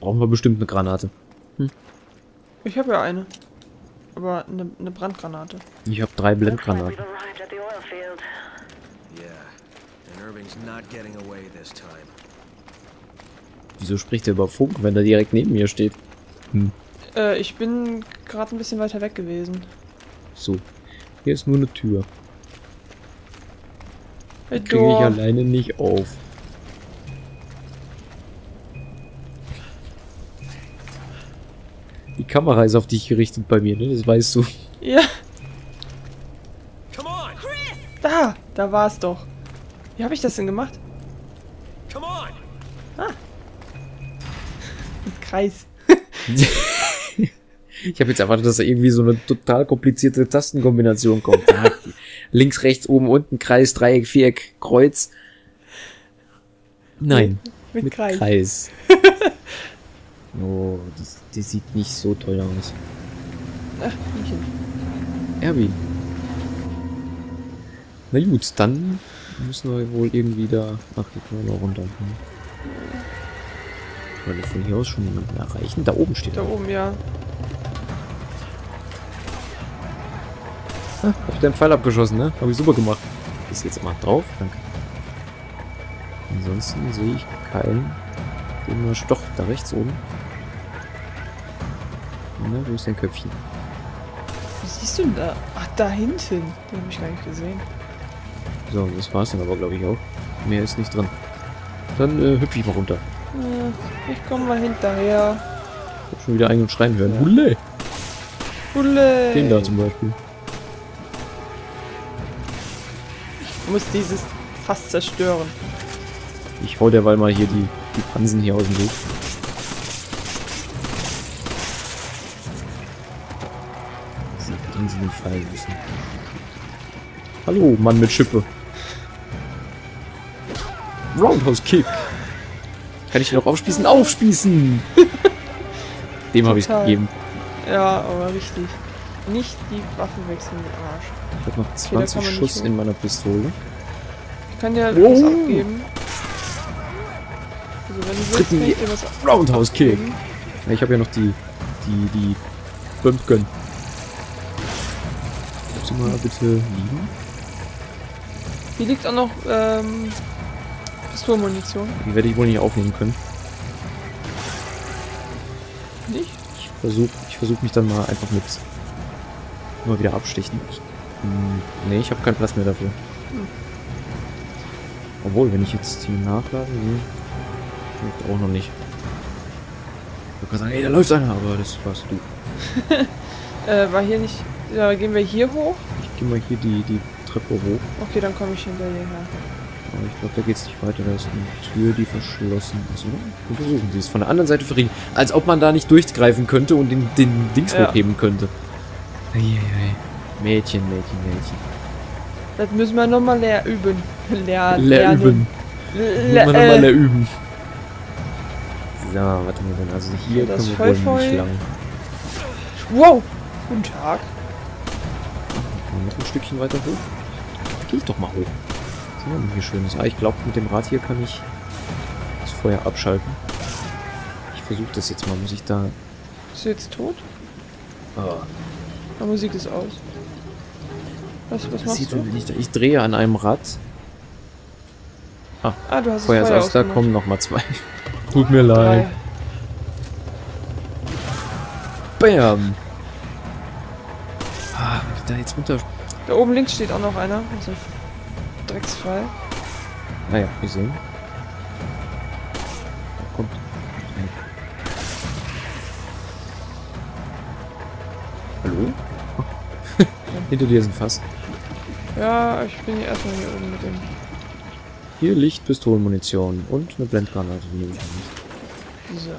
Brauchen wir bestimmt eine Granate. Ich habe ja eine. Aber eine, eine Brandgranate. Ich habe drei Blendgranaten. Wieso spricht er über Funk, wenn er direkt neben mir steht? Hm, Äh, ich bin gerade ein bisschen weiter weg gewesen. so. Hier ist nur eine Tür. Hey, Kriege ich alleine nicht auf. Kamera ist auf dich gerichtet bei mir, ne? Das weißt du. Ja, Come on! da, da war es doch. Wie habe ich das denn gemacht? Come on! Mit Kreis. Ich habe jetzt erwartet, dass da irgendwie so eine total komplizierte Tastenkombination kommt. Da, links, rechts, oben, unten, Kreis, Dreieck, Viereck, Kreuz. Nein, Mit, Kreis. Kreis. Oh, das, das sieht nicht so toll aus. Ach, Bienchen. Erwin. Na gut, dann müssen wir wohl irgendwie da... Ach, hier können wir runter. Hm. Können wir von hier aus schon jemanden erreichen? Da oben steht Da er. oben, ja. Ah, hab ich deinen Pfeil abgeschossen, ne? Hab ich super gemacht. Ist jetzt mal drauf, danke. Ansonsten sehe ich keinen. Den nur Stoch da rechts oben. Na, wo ist dein Köpfchen? Wo siehst du denn da? Ach, da hinten. Den habe ich gar nicht gesehen. So, das war's dann aber, glaube ich, auch. Mehr ist nicht dran. Dann äh, hüpfe ich mal runter. Äh, ich komme mal hinterher. Ich hab schon wieder einen schreien hören. Hulle! Hulle. Den da zum Beispiel. Ich muss dieses Fass zerstören. Ich hau derweil mal hier die, die Pansen hier aus dem Weg. Sie drin sie nicht fallen müssen. Hallo, Mann mit Schippe. Roundhouse Kick. Kann ich den noch aufspießen? Aufspießen! Dem habe ich gegeben. Ja, aber richtig. Nicht die Waffen wechseln mit Arsch. Ich habe noch da 20 kann man Schuss in meiner Pistole. Ich kann dir Oh. was abgeben. Also wenn du willst, kann ich dir was Roundhouse Kick. abgeben. Ja, ich habe ja noch die, die, die Pumpgun. Mal bitte liegen? Hier liegt auch noch ähm, Pistolenmunition. Die werde ich wohl nicht aufnehmen können. Nicht? Ich versuche ich versuch mich dann mal einfach mit mal wieder abstechen. Hm, nee, ich habe keinen Platz mehr dafür. Hm. Obwohl, wenn ich jetzt hier nachlade, nee, auch noch nicht. Ich gerade sagen, ey, da läuft einer, aber das warst du. Äh, war hier nicht. Ja, gehen wir hier hoch? Ich gehe mal hier die, die Treppe hoch. Okay, dann komme ich hinter dir her. Aber ich glaube, da geht's nicht weiter. Da ist eine Tür, die verschlossen ist, oder? Untersuchen Sie es von der anderen Seite verriegen. Als ob man da nicht durchgreifen könnte und den, den Dings Ja. hochheben könnte. Eieiei. Mädchen, Mädchen, Mädchen. Das müssen wir nochmal leer üben. Leer, Leer lernen. üben. Le- Muss man nochmal äh, leer üben. So, warte mal denn. Also hier Das können wir wohl nicht lang. Wow! Guten Tag. Noch ein Stückchen weiter hoch. Geh ich doch mal hoch. Denn hier schönes? Ah, ich glaube, mit dem Rad hier kann ich das Feuer abschalten. Ich versuche das jetzt mal. Muss ich da... Bist du jetzt tot? Oh. Die Musik ist aus. Was, was machst du? nicht. Ich drehe an einem Rad. Ah, du hast Feuer das ist Feuer aus, da kommen noch mal zwei. Tut mir Drei. Bam. Ah, wenn da jetzt runter... Da oben links steht auch noch einer. Also Drecksfall. Naja, wir sehen. Da kommt... Hallo? Hinter dir ist ein Fass. Ja, ich bin hier erstmal hier oben mit dem. Hier liegt Pistolenmunition und eine Blendgranate. Die nehme ich mit. So.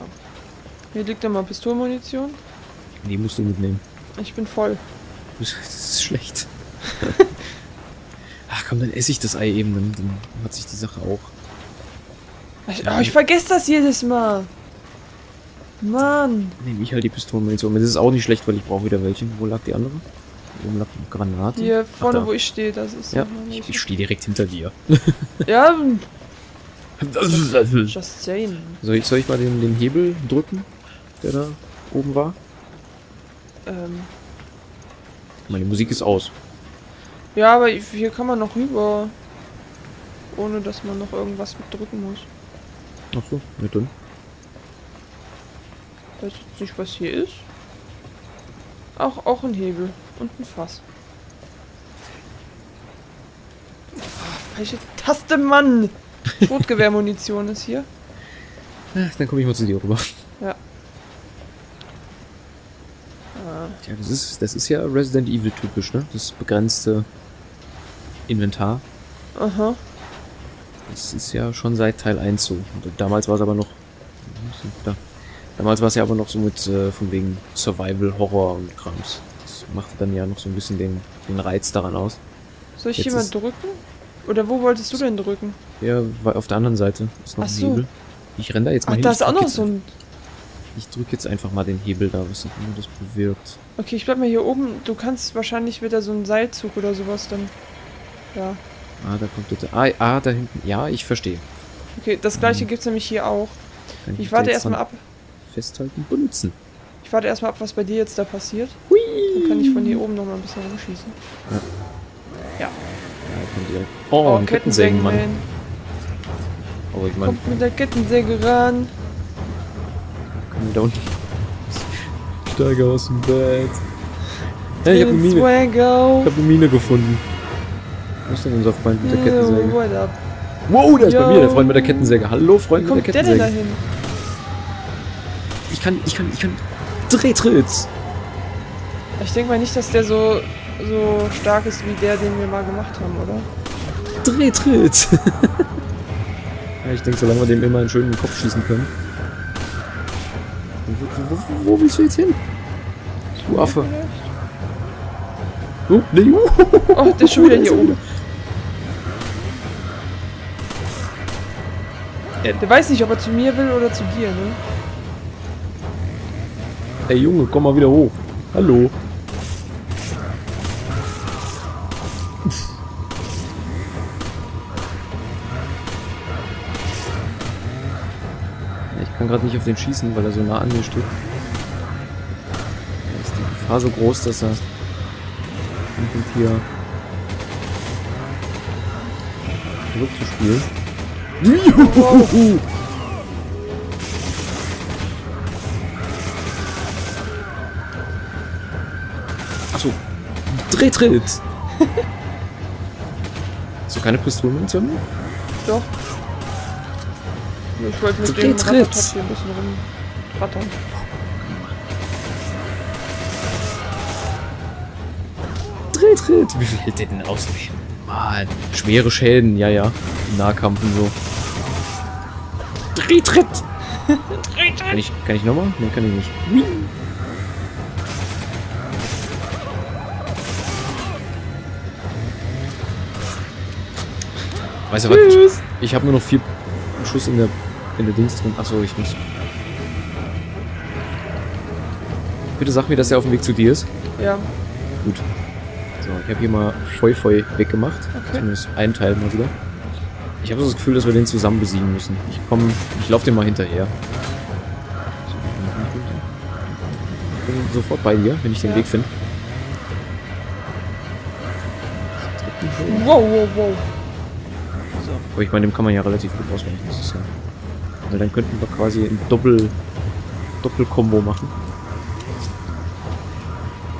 Hier liegt immer Pistolenmunition. Die musst du mitnehmen. Ich bin voll. Das ist schlecht. Ach komm, dann esse ich das Ei eben, dann, dann hat sich die Sache auch. Ich, oh, ich vergesse das jedes Mal. Mann. Nehme ich halt die Pistolenmunition. mit. Das ist auch nicht schlecht, weil ich brauche wieder welche. Wo lag die andere? Oben lag eine Granate. Hier vorne, da. wo ich stehe, das ist. Ja, ich, ich stehe direkt hinter dir. Ja, Just saying. Soll ich, soll ich mal den, den Hebel drücken, der da oben war? Ähm, Meine Musik ist aus. ja, aber hier kann man noch rüber. Ohne dass man noch irgendwas mit drücken muss. Ach so, na dann. Weiß jetzt nicht, was hier ist. Auch, auch ein Hebel und ein Fass. Ah, welche Taste, Mann! Schrotgewehrmunition ist hier. Ach, dann komme ich mal zu dir rüber. Ja. Tja, das ist, das ist ja Resident Evil typisch, ne? Das begrenzte Inventar. aha. Das ist ja schon seit Teil 1 so. Damals war es aber noch. Da. Damals war es ja aber noch so mit äh, von wegen Survival, Horror und Krams. Das machte dann ja noch so ein bisschen den, den Reiz daran aus. Soll ich Jetzt hier mal ist- drücken? Oder wo wolltest du denn drücken? Ja, auf der anderen Seite ist noch Ach ein so. Ich renn da jetzt mal Ach, hin. da ist auch noch so ein... Ich drücke jetzt einfach mal den Hebel da, was auch immer das bewirkt. Okay, ich bleib mal hier oben. Du kannst wahrscheinlich wieder so einen Seilzug oder sowas dann... Ja. Ah, da kommt der. Ah, ah, da hinten. Ja, ich verstehe. Okay, das gleiche gibt's nämlich hier auch. Kann Ich warte erstmal ab. Festhalten, benutzen. Ich warte erstmal ab, was bei dir jetzt da passiert. Hui! Dann kann ich von hier oben noch mal ein bisschen rumschießen. Ja, kommt direkt. Oh, ein Kettensägenmann. Kettensägenman. Aber ich meine, Kommt mit der Kettensäge ran. Kann da unten. Steige aus dem Bett. Hey, ich hab eine Mine. Ich hab eine Mine gefunden. Wo ist denn unser Freund mit der Kettensäge? Wow, der ist bei Yo. mir, der Freund mit der Kettensäge. Hallo, Freund mit der kommt der denn Kettensäge. dahin? Ich kann, ich kann, ich kann. Drehtritt! Ich denke mal nicht, dass der so, so stark ist wie der, den wir mal gemacht haben, oder? Drehtritt! ja, ich denke, solange wir dem immer einen schönen Kopf schießen können. Wo, wo, wo, willst du jetzt hin? Du Affe. Oh, nee, uh, Oh, der ist schon wieder hier oben. Der weiß nicht, ob er zu mir will oder zu dir, ne? Ey Junge, komm mal wieder hoch. Hallo. Kann gerade nicht auf den schießen, weil er so nah an mir steht. Da ist die Gefahr so groß, dass er hier verrückt zu spielen. Wow. Achso. Drehtritt! so keine Pistolenmunition mehr? Doch. Ich wollte mit dem Tritt, Tritt. hier ein bisschen rumrattern. Drehtritt! Wie viel hält der denn aus? Mann. Schwere Schäden, ja, ja. Im Nahkampf und so. Drehtritt! Kann ich, kann ich nochmal? Nein, kann ich nicht. Weißt du was? Ich, ich habe nur noch vier Schuss in der, in der Dings drin. Achso, ich muss. Bitte sag mir, dass er auf dem Weg zu dir ist. Ja. Gut. So, ich habe hier mal Feu Feu weggemacht. Okay. Zumindest einen Teil mal wieder. Ich habe so das Gefühl, dass wir den zusammen besiegen müssen. Ich komme, ich laufe dem mal hinterher. Ich bin sofort bei dir, wenn ich den Ja. Weg finde. Wow, wow, wow. So. Aber ich meine, dem kann man ja relativ gut ausweichen. Das ist ja. Weil dann könnten wir quasi ein Doppel. Doppel-Kombo machen.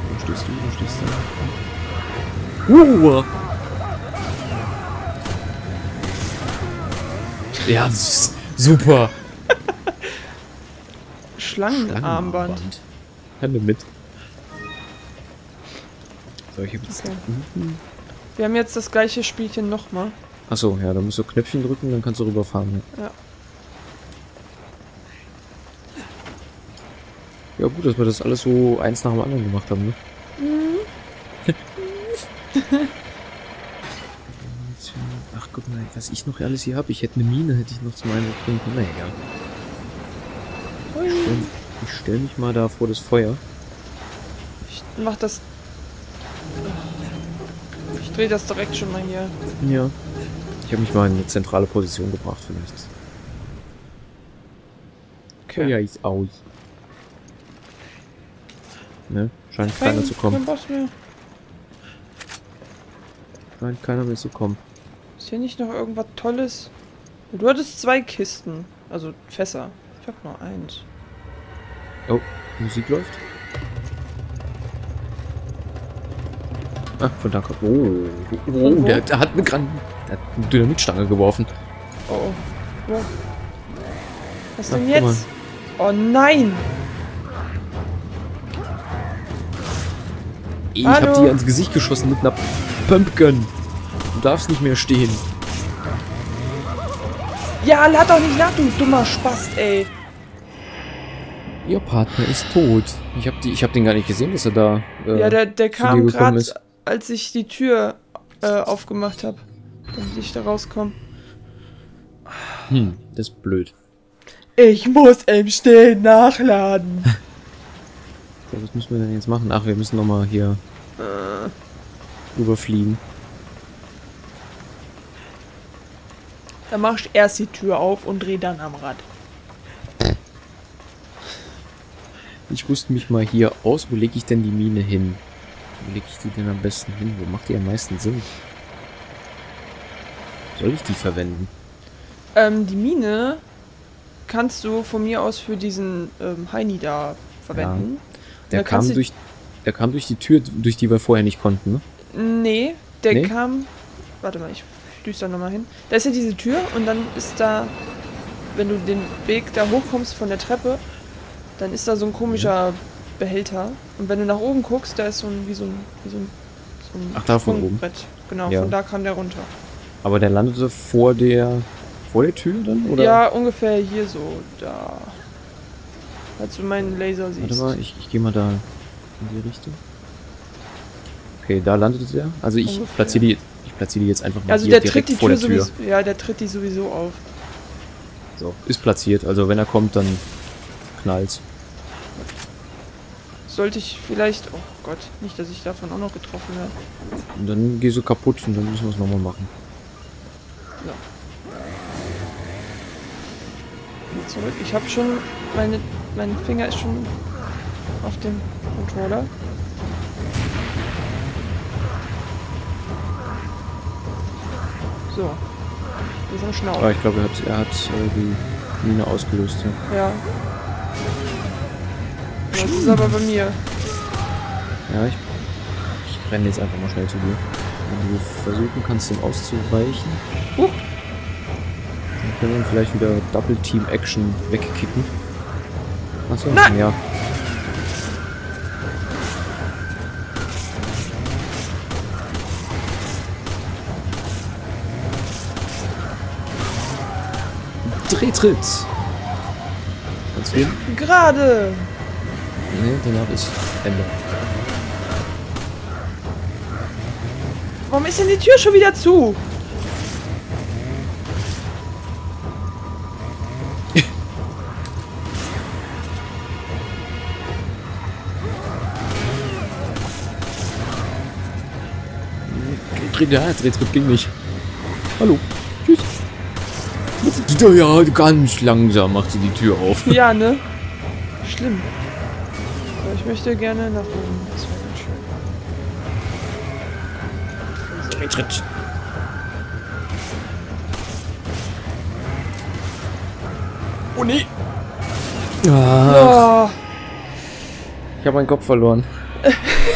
Wo stehst du? Wo stehst du? Uh! Ja, super. Schlangenarmband. Kann mit. So, ich hab jetzt. Okay. Wir haben jetzt das gleiche Spielchen nochmal. Achso, ja, da musst du Knöpfchen drücken, dann kannst du rüberfahren. Ja. Ja, gut, dass wir das alles so eins nach dem anderen gemacht haben, ne? Ach, guck mal, was ich noch alles hier habe. Ich hätte eine Mine, hätte ich noch zum Einsatz bringen können. Na egal. Ich stelle mich mal da vor das Feuer. Ich mach das. Ich drehe das direkt schon mal hier. Ja. Ich habe mich mal in eine zentrale Position gebracht, vielleicht. Okay. Ja, ist aus. Ne? Scheint keiner zu kommen. Scheint keiner mehr zu kommen. Ist hier nicht noch irgendwas Tolles? Du hattest zwei Kisten. Also Fässer. Ich hab nur eins. Oh, Musik läuft. Ah, von da kommt. Oh, oh, wo? der, der hat eine Gran der hat eine Dynamitstange geworfen. Oh, oh. Was Na, denn jetzt? Oh nein! Ich Hallo? hab dir ans Gesicht geschossen mit einer Pumpgun. Du darfst nicht mehr stehen. Ja, lad doch nicht nach, du dummer Spast, ey. Ihr Partner ist tot. Ich hab, die, ich hab den gar nicht gesehen, dass er da. Äh, ja, der, der kam gerade, als ich die Tür äh, aufgemacht habe, damit ich da rauskomme. Hm, das ist blöd. Ich muss im Stehen nachladen. Ja, was müssen wir denn jetzt machen? Ach, wir müssen nochmal hier äh, überfliegen. dann mach ich erst die Tür auf und dreh dann am Rad. Ich rüste mich mal hier aus. Wo lege ich denn die Mine hin? Wo lege ich die denn am besten hin? Wo macht die am meisten Sinn? Soll ich die verwenden? Ähm, die Mine kannst du von mir aus für diesen ähm, Heini da verwenden. Der Da kam durch. Der kam durch die Tür, durch die wir vorher nicht konnten, ne? Nee, der Nee? kam. Warte mal, ich düster nochmal hin. Da ist ja diese Tür und dann ist da, wenn du den Weg da hochkommst von der Treppe, dann ist da so ein komischer Behälter. Und wenn du nach oben guckst, da ist so ein, wie so ein, wie so ein, so ein Ach, da von oben. Genau, Ja. von da kam der runter. Aber der landete vor der. vor der Tür dann? Oder? Ja, ungefähr hier so, da. Als du meinen Laser siehst. Warte mal, ich, ich gehe mal da in die Richtung. Okay, da landete der. Also ich Ungefähr. platziere die, ich platziere die jetzt einfach mal also hier der direkt tritt die vor Tür, der Tür. sowieso. Ja, der tritt die sowieso auf. So, ist platziert. Also wenn er kommt, dann knallt's. Sollte ich vielleicht. Oh Gott, nicht, dass ich davon auch noch getroffen werde. Und dann gehst du kaputt und dann müssen wir es nochmal machen. Wieder zurück. Ich habe schon. Meine, mein Finger ist schon auf dem Controller. So. Sind schlau. Aber ich glaube, er hat, er hat äh, die Mine ausgelöst. Ja. Ja. Das ist aber bei mir. Ja, ich, ich renne jetzt einfach mal schnell zu dir. Wenn du versuchen kannst, dem auszuweichen. Huch. Dann können wir ihn vielleicht wieder Double Team Action wegkicken. Achso, Nein! ja. Drehtritt! Kannst du den? Gerade! Nee, danach ist Ende. Warum ist denn die Tür schon wieder zu? Dreh, ja, Drehtritt ging nicht. Hallo. Tschüss. Ja, ganz langsam macht sie die Tür auf. Ja, ne? Schlimm. Aber ich möchte gerne nach oben. Das wäre ganz schön. Drehtritt. Oh nee. Oh, ich habe meinen Kopf verloren.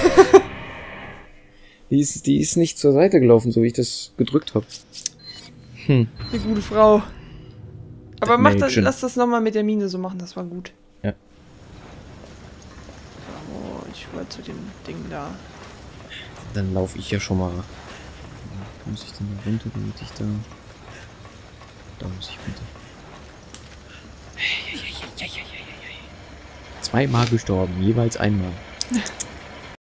die, ist, die ist nicht zur Seite gelaufen, so wie ich das gedrückt habe. Hm. die gute Frau. Aber mach das, lass das nochmal mit der Mine so machen, das war gut. Ja. Oh, ich wollte zu dem Ding da. Dann laufe ich ja schon mal. Wo muss ich denn da runter, damit ich da. Da muss ich runter. Zweimal gestorben, jeweils einmal.